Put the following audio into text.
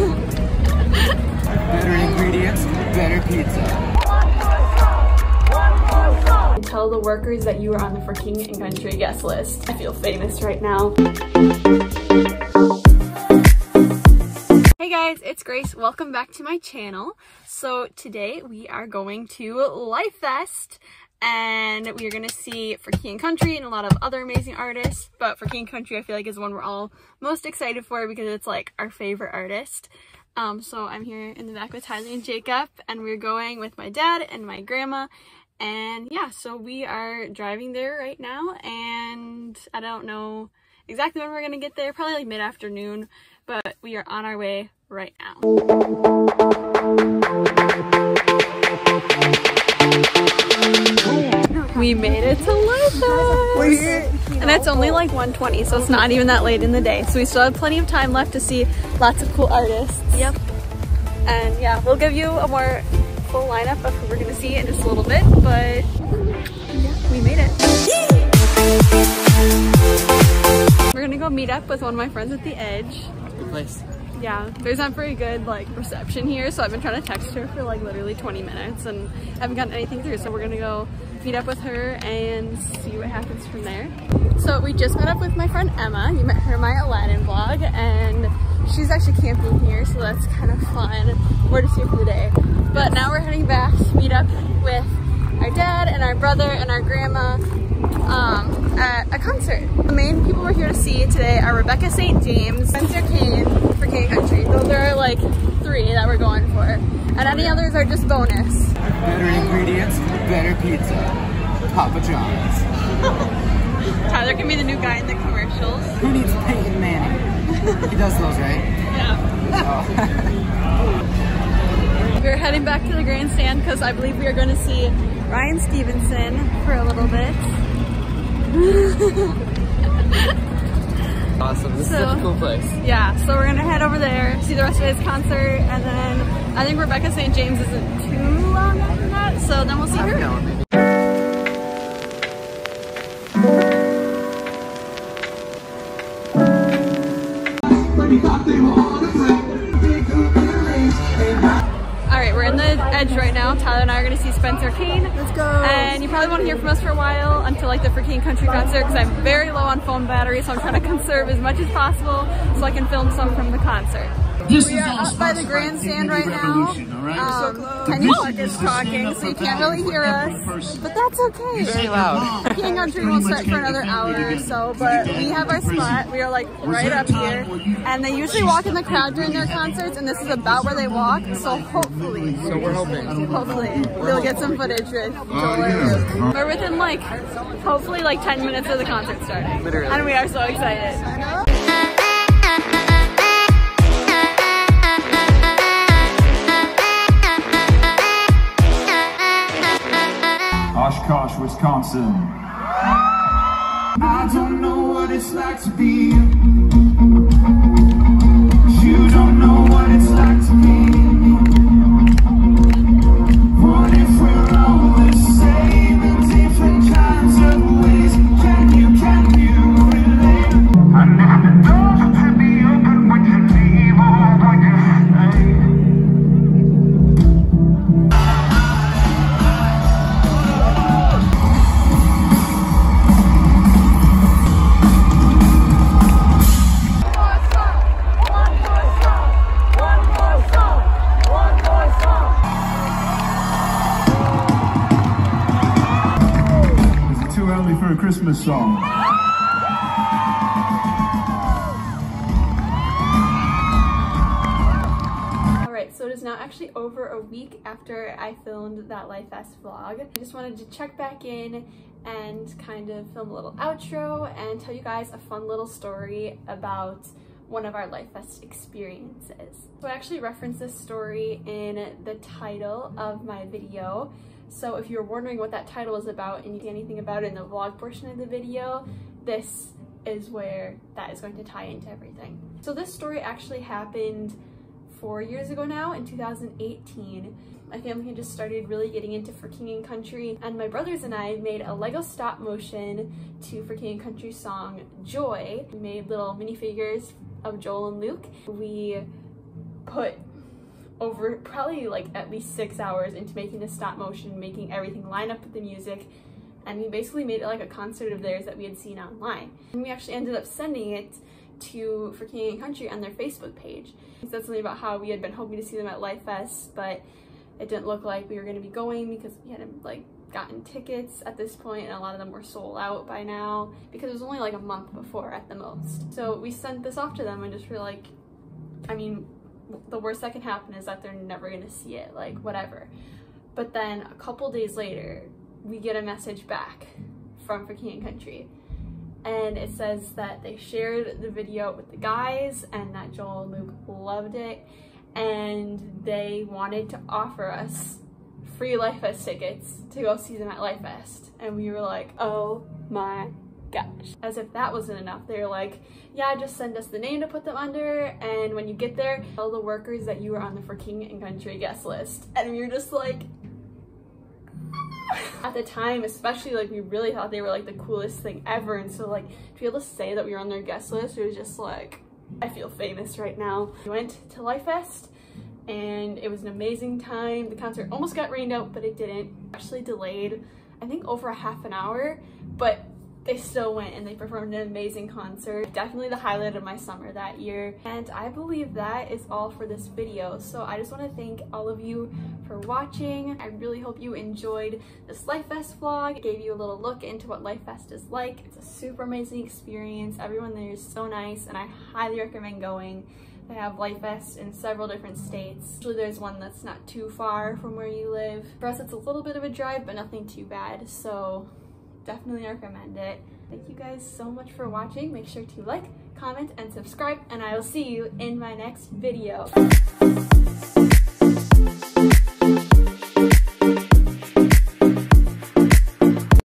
Better ingredients, better pizza. Tell the workers that you are on the For King and Country guest list. I feel famous right now. Hey guys, it's Grace. Welcome back to my channel. So today we are going to Lifest and we are going to see For King and Country and a lot of other amazing artists. But For King and Country I feel like is one we're all most excited for because it's like our favorite artist. Um, so I'm here in the back with Tyler and Jacob and we're going with my dad and my grandma and yeah, so we are driving there right now and I don't know exactly when we're gonna get there, probably like mid-afternoon, but we are on our way right now. We made it to Life And it's only like 1.20, so it's not even that late in the day. So we still have plenty of time left to see lots of cool artists. Yep. And yeah, we'll give you a more full lineup of who we're gonna see in just a little bit, but yeah, we made it. We're gonna go meet up with one of my friends at the Edge. Good place. Yeah, there's not very good like reception here, so I've been trying to text her for like literally 20 minutes and haven't gotten anything through. So we're gonna go meet up with her and see what happens from there. So we just met up with my friend Emma. You met her in my Aladdin vlog and she's actually camping here, so that's kind of fun. More to see for the day. But now we're heading back to meet up with our dad and our brother and our grandma um, at a concert. The main people we're here to see today are Rebecca St. James, Spencer Kane for King Country. Those are like three that we're going for. And any others are just bonus. Better ingredients, better pizza. Papa John's. Tyler can be the new guy in the commercials. Who needs Peyton Manning? he does those, right? Yeah. We're heading back to the grandstand because I believe we are going to see Ryan Stevenson for a little bit. awesome. This So- is a cool place. Yeah, so we're gonna head over there, see the rest of his concert, and then I think Rebecca St. James isn't too long after that, so then we'll see her. No, maybe. Alright, edge right now. Tyler and I are gonna see Spencer Kane. Let's go! And you probably won't hear from us for a while until like the freaking Country concert because I'm very low on phone battery, so I'm trying to conserve as much as possible so I can film some from the concert. We are up by the grandstand right now. Um, Kenny Clark is talking, so you can't really hear us, but that's okay. Very loud. King Country won't start for another hour or so, but we have our spot. We are like right up here, and they usually walk in the crowd during their concerts, and this is about where they walk. So hopefully, So we're hoping. hopefully. We'll get some footage with Joel. We're within like, hopefully like 10 minutes of the concert starting, Literally. and we are so excited. Oshkosh, Wisconsin. I don't know what it's like to be a Christmas song? Alright, so it is now actually over a week after I filmed that Lifest vlog. I just wanted to check back in and kind of film a little outro and tell you guys a fun little story about one of our Lifest experiences. So I actually referenced this story in the title of my video. So if you're wondering what that title is about and you see anything about it in the vlog portion of the video, this is where that is going to tie into everything. So this story actually happened four years ago now in 2018 my family had just started really getting into for king and country and my brothers and i made a lego stop motion to for king and country song joy. We made little minifigures of joel and luke. We put over probably like at least six hours into making the stop motion, making everything line up with the music, and we basically made it like a concert of theirs that we had seen online. And we actually ended up sending it to For King and Country on their Facebook page. He said something about how we had been hoping to see them at Lifest, but it didn't look like we were going to be going because we hadn't like gotten tickets at this point and a lot of them were sold out by now because it was only like a month before at the most. So we sent this off to them and just were like, I mean, the worst that can happen is that they're never going to see it, like mm-hmm. whatever. But then a couple days later, we get a message back from and Country. And it says that they shared the video with the guys and that Joel and Luke loved it. And they wanted to offer us free Lifest tickets to go see them at Lifest. And we were like oh my gosh as if that wasn't enough they were like yeah just send us the name to put them under and when you get there tell the workers that you were on the for king and country guest list and were just like at the time especially like we really thought they were like the coolest thing ever and so like to be able to say that we were on their guest list it was just like I feel famous right now. We went to Lifest and it was an amazing time. The concert almost got rained out but it didn't. Actually delayed I think over a half an hour but they still went and they performed an amazing concert. Definitely the highlight of my summer that year. And I believe that is all for this video. So I just want to thank all of you for watching. I really hope you enjoyed this Lifest vlog. It gave you a little look into what Lifest is like. It's a super amazing experience. Everyone there is so nice and I highly recommend going. They have Lifest in several different states. Usually there's one that's not too far from where you live. For us it's a little bit of a drive but nothing too bad. So definitely recommend it. Thank you guys so much for watching. Make sure to like, comment, and subscribe, and I will see you in my next video.